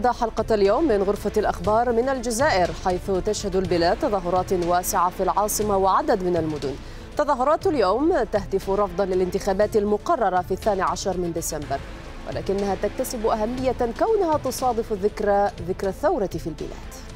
نبدأ حلقة اليوم من غرفة الأخبار من الجزائر حيث تشهد البلاد تظاهرات واسعة في العاصمة وعدد من المدن. تظاهرات اليوم تهدف رفضا للانتخابات المقررة في الثاني عشر من ديسمبر ولكنها تكتسب أهمية كونها تصادف ذكرى ذكرى الثورة في البلاد.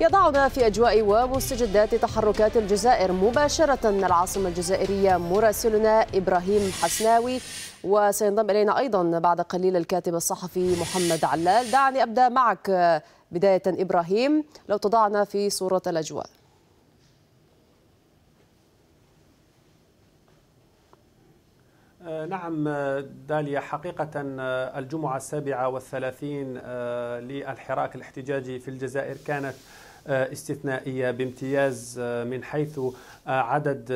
يضعنا في أجواء ومستجدات تحركات الجزائر مباشرة. من العاصمة الجزائرية مراسلنا إبراهيم حسناوي وسينضم إلينا أيضا بعد قليل الكاتب الصحفي محمد علال. دعني أبدأ معك بداية إبراهيم لو تضعنا في صورة الأجواء. نعم داليا حقيقة الجمعة السابعة والثلاثين للحراك الاحتجاجي في الجزائر كانت استثنائية بامتياز من حيث عدد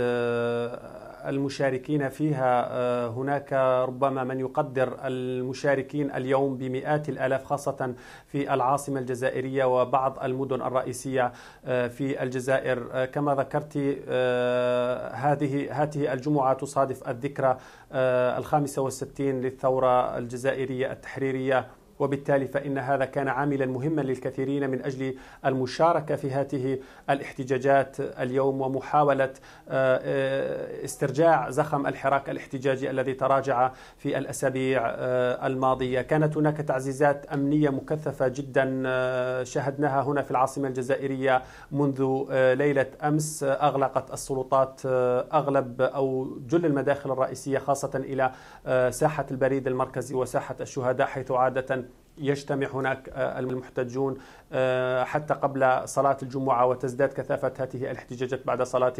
المشاركين فيها هناك ربما من يقدر المشاركين اليوم بمئات الآلاف خاصة في العاصمة الجزائرية وبعض المدن الرئيسية في الجزائر. كما ذكرت هذه هذه الجمعة تصادف الذكرى الخامسة والستين للثورة الجزائرية التحريرية. وبالتالي فإن هذا كان عاملا مهما للكثيرين من أجل المشاركة في هذه الاحتجاجات اليوم ومحاولة استرجاع زخم الحراك الاحتجاجي الذي تراجع في الأسابيع الماضية. كانت هناك تعزيزات أمنية مكثفة جدا شاهدناها هنا في العاصمة الجزائرية منذ ليلة أمس أغلقت السلطات أغلب أو جل المداخل الرئيسية خاصة إلى ساحة البريد المركزي وساحة الشهداء حيث عادة يجتمع هناك المحتجون حتى قبل صلاة الجمعة وتزداد كثافة هذه الاحتجاجات بعد صلاة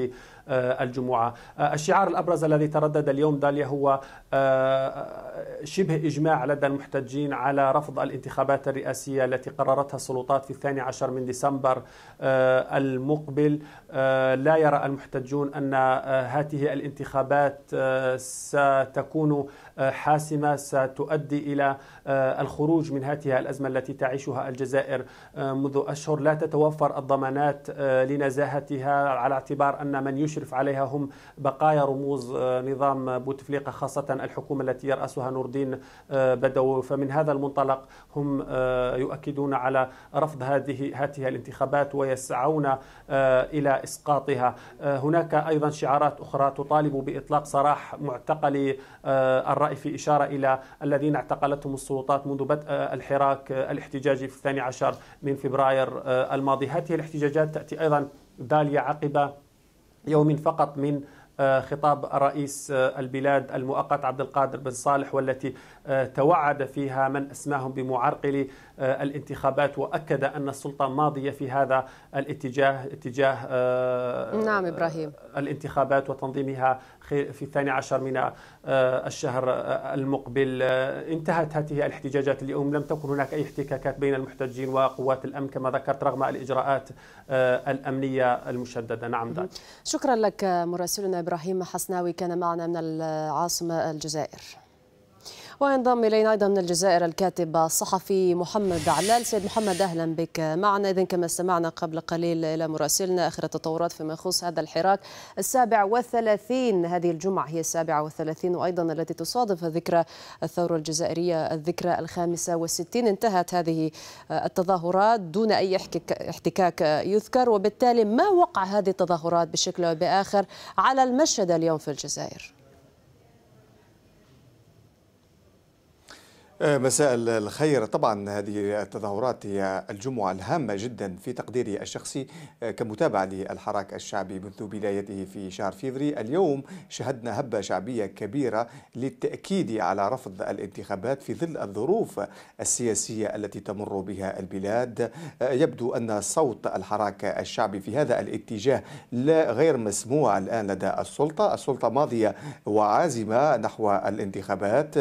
الجمعة. الشعار الأبرز الذي تردد اليوم داليا هو شبه إجماع لدى المحتجين على رفض الانتخابات الرئاسية التي قررتها السلطات في الثاني عشر من ديسمبر المقبل. لا يرى المحتجون أن هذه الانتخابات ستكون حاسمة ستؤدي إلى الخروج من هذه الأزمة التي تعيشها الجزائر منذ أشهر لا تتوفر الضمانات لنزاهتها على اعتبار أن من يشرف عليها هم بقايا رموز نظام بوتفليقة خاصة الحكومة التي يرأسها نور الدين بدو. فمن هذا المنطلق هم يؤكدون على رفض هذه هذه الانتخابات ويسعون إلى إسقاطها. هناك أيضا شعارات أخرى تطالب بإطلاق سراح معتقلي الرأي في إشارة إلى الذين اعتقلتهم السلطات منذ بدء الحراك الاحتجاجي في الثاني عشر من فبراير الماضي. هذه الاحتجاجات تأتي أيضا دالية عقب يوم فقط من خطاب رئيس البلاد المؤقت عبد القادر بن صالح والتي توعد فيها من أسماهم بمعرقل الانتخابات وأكد أن السلطة ماضية في هذا الاتجاه اتجاه نعم إبراهيم. الانتخابات وتنظيمها في الثاني عشر من الشهر المقبل. انتهت هذه الاحتجاجات اليوم. لم تكن هناك أي احتكاكات بين المحتجين وقوات الأمن كما ذكرت رغم الإجراءات الأمنية المشددة. نعم دال. شكرا لك مراسلنا إبراهيم حسناوي كان معنا من العاصمة الجزائر. وينضم إلينا أيضا من الجزائر الكاتب الصحفي محمد علال. سيد محمد أهلا بك معنا. اذا كما استمعنا قبل قليل إلى مراسلنا آخر التطورات فيما يخص هذا الحراك السابع والثلاثين. هذه الجمعة هي السابعة والثلاثين وأيضا التي تصادف ذكرى الثورة الجزائرية الذكرى الخامسة والستين. انتهت هذه التظاهرات دون أي احتكاك يذكر. وبالتالي ما وقع هذه التظاهرات بشكل أو بآخر على المشهد اليوم في الجزائر؟ مساء الخير. طبعا هذه التظاهرات هي الجمعة الهامة جدا في تقديري الشخصي كمتابعة للحراك الشعبي منذ بدايته في شهر فيفري. اليوم شهدنا هبة شعبية كبيرة للتأكيد على رفض الانتخابات في ظل الظروف السياسية التي تمر بها البلاد. يبدو أن صوت الحراك الشعبي في هذا الاتجاه لا غير مسموع الآن لدى السلطة. السلطة ماضية وعازمة نحو الانتخابات.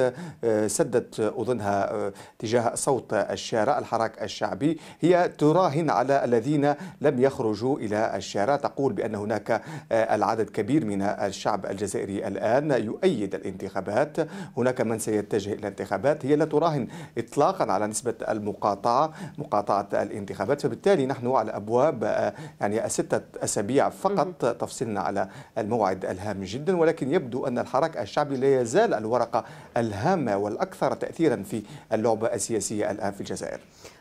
سدت أذنها تجاه صوت الشارع الحراك الشعبي. هي تراهن على الذين لم يخرجوا إلى الشارع. تقول بأن هناك العدد كبير من الشعب الجزائري الآن يؤيد الانتخابات. هناك من سيتجه إلى الانتخابات. هي لا تراهن إطلاقا على نسبة المقاطعة مقاطعة الانتخابات. فبالتالي نحن على أبواب يعني ستة أسابيع فقط تفصلنا على الموعد الهام جدا. ولكن يبدو أن الحراك الشعبي لا يزال الورقة الهامة والأكثر تأثيرا في اللعبة السياسية الآن في الجزائر.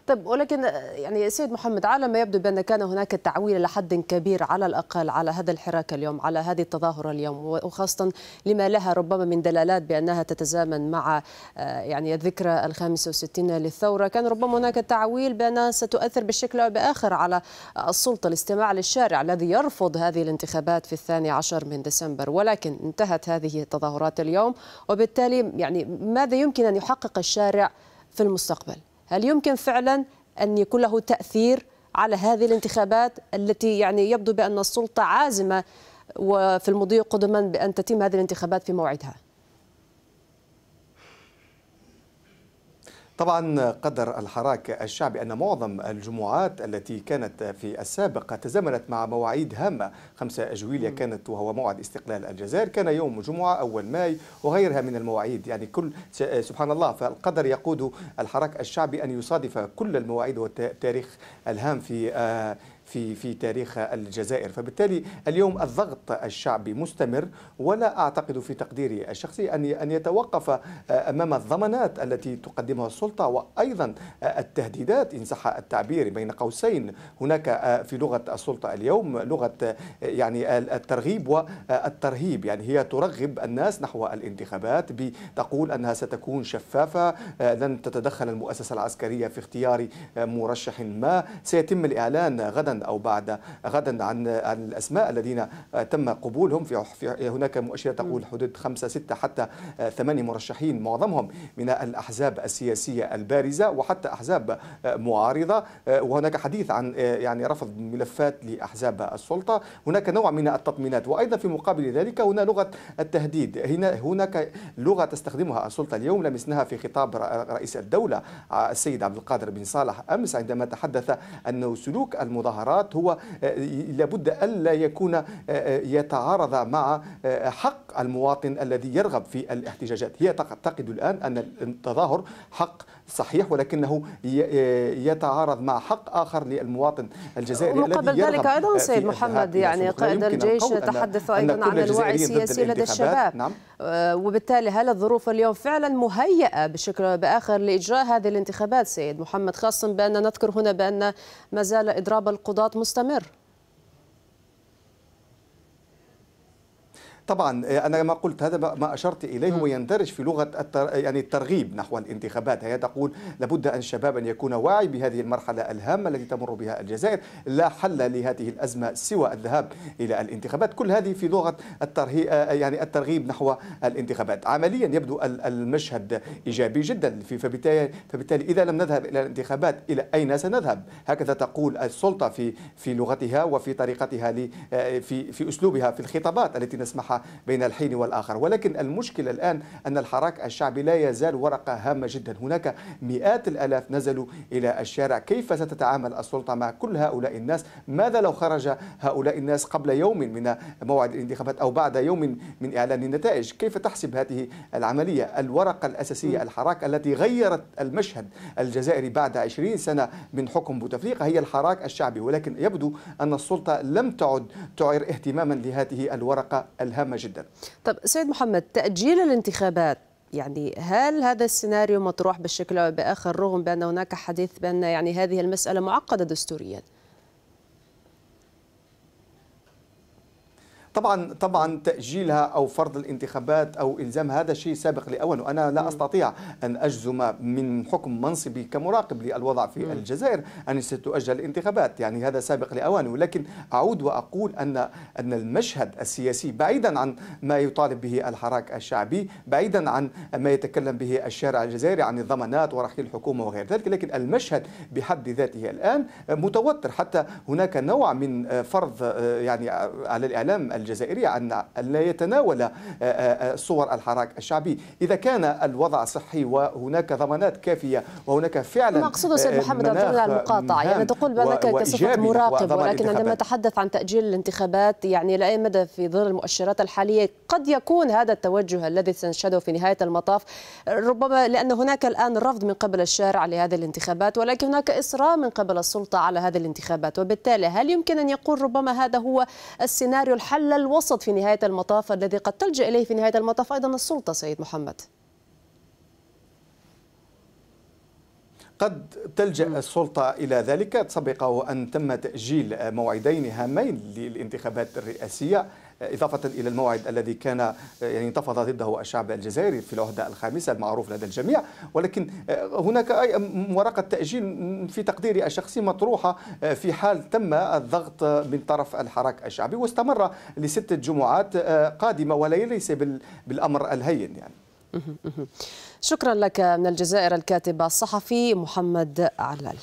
طيب ولكن يعني سيد محمد على ما يبدو بأن كان هناك تعويل لحد كبير على الأقل على هذا الحراك اليوم على هذه التظاهرة اليوم وخاصة لما لها ربما من دلالات بأنها تتزامن مع يعني الذكرى الخامسة والستين للثورة. كان ربما هناك تعويل بأنها ستؤثر بشكل أو بآخر على السلطة الاستماع للشارع الذي يرفض هذه الانتخابات في الثاني عشر من ديسمبر ولكن انتهت هذه التظاهرات اليوم وبالتالي يعني ماذا يمكن أن يحقق الشارع في المستقبل؟ هل يمكن فعلا أن يكون له تأثير على هذه الانتخابات التي يعني يبدو بأن السلطة عازمة وفي المضي قدما بأن تتم هذه الانتخابات في موعدها؟ طبعا قدر الحراك الشعبي أن معظم الجمعات التي كانت في السابق تزامنت مع مواعيد هامة. 5 جويليا كانت وهو موعد استقلال الجزائر. كان يوم جمعة أول ماي وغيرها من المواعيد. يعني كل سبحان الله فالقدر يقود الحراك الشعبي أن يصادف كل المواعيد والتاريخ الهام في في في تاريخ الجزائر. فبالتالي اليوم الضغط الشعبي مستمر ولا أعتقد في تقديري الشخصي أن أن يتوقف أمام الضمانات التي تقدمها السلطة وأيضا التهديدات. إن صح التعبير بين قوسين هناك في لغة السلطة اليوم لغة يعني الترغيب والترهيب يعني هي ترغب الناس نحو الانتخابات بتقول أنها ستكون شفافة لن تتدخل المؤسسة العسكرية في اختيار مرشح ما. سيتم الإعلان غدا أو بعد غدا عن عن الأسماء الذين تم قبولهم. في هناك مؤشرات تقول حدود خمسة ستة حتى ثمانية مرشحين. معظمهم من الأحزاب السياسية البارزة وحتى أحزاب معارضة. وهناك حديث عن يعني رفض ملفات لأحزاب السلطة. هناك نوع من التطمينات. وأيضا في مقابل ذلك هنا لغة التهديد. هنا هناك لغة تستخدمها السلطة اليوم. لمسناها في خطاب رئيس الدولة السيد عبد القادر بن صالح أمس عندما تحدث انه سلوك المظاهرات القرارات هو آه، لابد ألا يكون آه، آه، يتعارض مع حق المواطن الذي يرغب في الاحتجاجات. هي تعتقد الآن أن التظاهر حق صحيح ولكنه يتعارض مع حق آخر للمواطن الجزائري وقبل ذلك أيضا سيد محمد يعني قائد الجيش تحدث أيضا عن الوعي السياسي لدى الشباب. نعم. وبالتالي هل الظروف اليوم فعلا مهيئة بشكل بآخر لإجراء هذه الانتخابات سيد محمد خاصة بأن نذكر هنا بأن ما زال إضراب القضاة مستمر؟ طبعا آه، أنا ما قلت هذا ما أشرت إليه هو يندرج في لغة التر... يعني الترغيب نحو الانتخابات. هي تقول لابد أن الشباب أن يكون واعي بهذه المرحلة الهامة التي تمر بها الجزائر. لا حل لهذه الأزمة سوى الذهاب إلى الانتخابات. كل هذه في لغة الترهي... آه، يعني الترغيب نحو الانتخابات. عمليا يبدو المشهد إيجابي جدا. في فبالتالي فبالتالي إذا لم نذهب إلى الانتخابات إلى أين سنذهب؟ هكذا تقول السلطة في في لغتها وفي طريقتها آه، في في أسلوبها في الخطابات التي نسمعها بين الحين والآخر. ولكن المشكلة الآن أن الحراك الشعبي لا يزال ورقة هامة جدا. هناك مئات الألاف نزلوا إلى الشارع. كيف ستتعامل السلطة مع كل هؤلاء الناس؟ ماذا لو خرج هؤلاء الناس قبل يوم من موعد الانتخابات أو بعد يوم من إعلان النتائج؟ كيف تحسب هذه العملية؟ الورقة الأساسية الحراك التي غيرت المشهد الجزائري بعد 20 سنة من حكم بوتفليقة هي الحراك الشعبي. ولكن يبدو أن السلطة لم تعد تعر اهتماما لهذه الورقة الهامة. هامة جدا طب سيد محمد تأجيل الانتخابات يعني هل هذا السيناريو مطروح بشكل أو بآخر رغم بأن هناك حديث بأن يعني هذه المسألة معقدة دستوريا؟ طبعا طبعا تأجيلها أو فرض الانتخابات أو إلزام هذا شيء سابق لاوانه أنا لا أستطيع أن أجزم من حكم منصبي كمراقب للوضع في الجزائر أن ستؤجل الانتخابات. يعني هذا سابق لاوانه لكن أعود وأقول أن أن المشهد السياسي بعيدا عن ما يطالب به الحراك الشعبي بعيدا عن ما يتكلم به الشارع الجزائري عن الضمانات ورحيل الحكومة وغير ذلك لكن المشهد بحد ذاته الآن متوتر. حتى هناك نوع من فرض يعني على الإعلام الجزائرية أن لا يتناول آه، آه، آه، صور الحراك الشعبي. إذا كان الوضع صحي وهناك ضمانات كافية وهناك فعلا ما أقصده سيد محمد أعطينا المقاطعة. يعني تقول بأنك كصفة مراقب ولكن عندما نتحدث عن تأجيل الانتخابات يعني إلى أي مدى في ظل المؤشرات الحالية قد يكون هذا التوجه الذي سنشهده في نهاية المطاف. ربما لأن هناك الآن رفض من قبل الشارع لهذه الانتخابات ولكن هناك إصرار من قبل السلطة على هذه الانتخابات. وبالتالي هل يمكن أن يقول ربما هذا هو السيناريو الحل الوسط في نهاية المطاف الذي قد تلجأ إليه في نهاية المطاف أيضا السلطة سيد محمد. قد تلجأ السلطة إلى ذلك. تسبقه أن تم تأجيل موعدين هامين للانتخابات الرئاسية إضافة إلى الموعد الذي كان يعني انتفض ضده الشعب الجزائري في الوحدة الخامسة المعروف لدى الجميع. ولكن هناك ورقة تأجيل في تقديري الشخصي مطروحة في حال تم الضغط من طرف الحراك الشعبي واستمر لستة جمعات قادمة وليس بالأمر الهين يعني. شكرا لك من الجزائر الكاتب الصحفي محمد علال.